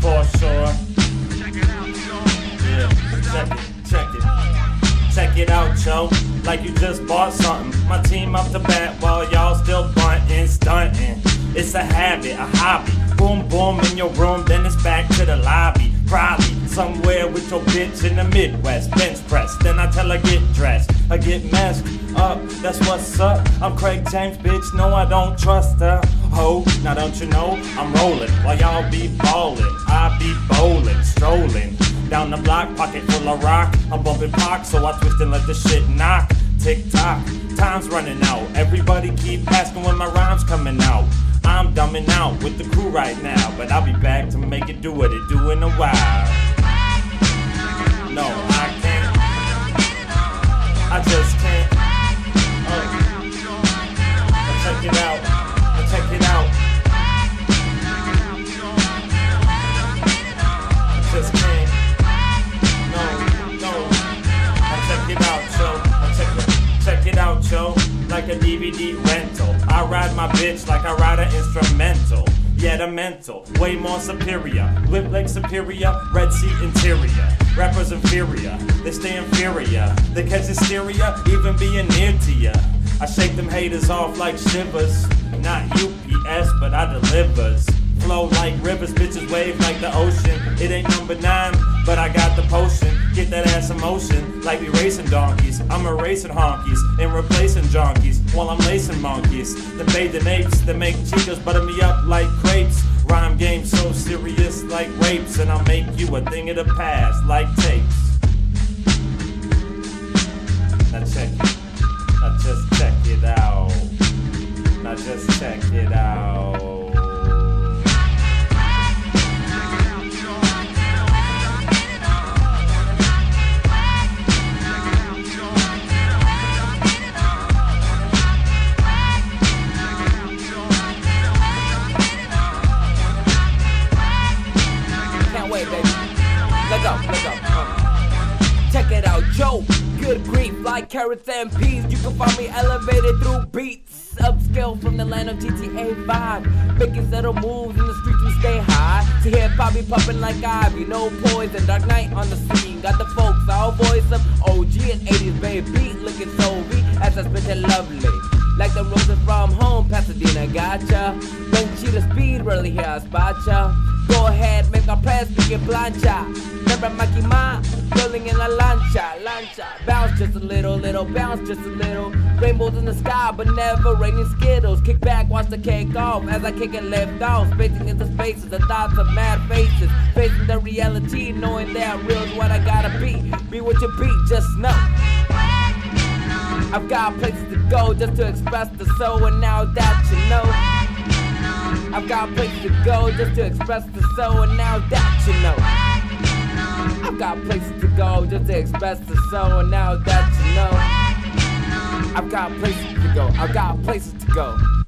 For sure. Yeah, check it, check it. Check it out, yo. Like you just bought something. My team up the bat while y'all still bunting, stunting. It's a habit, a hobby. Boom, boom in your room, then it's back to the lobby. Probably somewhere with your bitch in the Midwest. Bench press, then I tell her get dressed. I get messed up, that's what's up. I'm Craig James, bitch. No, I don't trust her. Ho, now don't you know I'm rolling while y'all be ballin'. I be bowling, strolling down the block, pocket full of rock. I'm bumping park, so I twist and let the shit knock. Tick tock, time's running out. Everybody keep asking when my rhymes coming out. I'm dumbing out with the crew right now, but I'll be back to make it do what it do in a while. No, I ride my bitch like I ride an instrumental. Yet a mental, way more superior. Whip leg superior, red seat interior. Rappers inferior, they stay inferior. They catch hysteria, even being near to ya. I shake them haters off like shivers. Not UPS, but I delivers. Flow like rivers, bitches wave like the ocean. It ain't number nine, but I got the potion. Get that ass in motion, like we racing donkeys. I'm erasing honkies and replacing junkies while I'm lacing monkeys. The bathing apes that make chicas butter me up like crepes. Rhyme game so serious like rapes, and I'll make you a thing of the past like tapes. Now check it. Now just check it out. Now just check it out. Uh. Check it out, Joe. Good grief, like carrots and peas. You can find me elevated through beats. Upscale from the land of GTA 5. Making subtle moves in the streets, we stay high. To hear be popping like Ivy. No poison, Dark Knight on the scene. Got the folks, all voice of OG and 80s, baby. Looking so weak as I spit it lovely. Like the roses from home, Pasadena, gotcha. Don't cheat the speed, really here, I spot ya. Go ahead, a press, speaking plancha. Remember Mikey Ma, rolling in la lancha, lancha. Bounce just a little, little, bounce just a little. Rainbows in the sky, but never raining skittles. Kick back, watch the cake off as I kick it left off. Spacing into spaces, the thoughts of mad faces. Facing the reality, knowing that real is what I gotta be. Be what you be, just know. I've got places to go just to express the soul, and now that you know. I've got places to go just to express the soul, and now that you know. I've got places to go just to express the soul, and now that you know. I've got places to go, I've got places to go.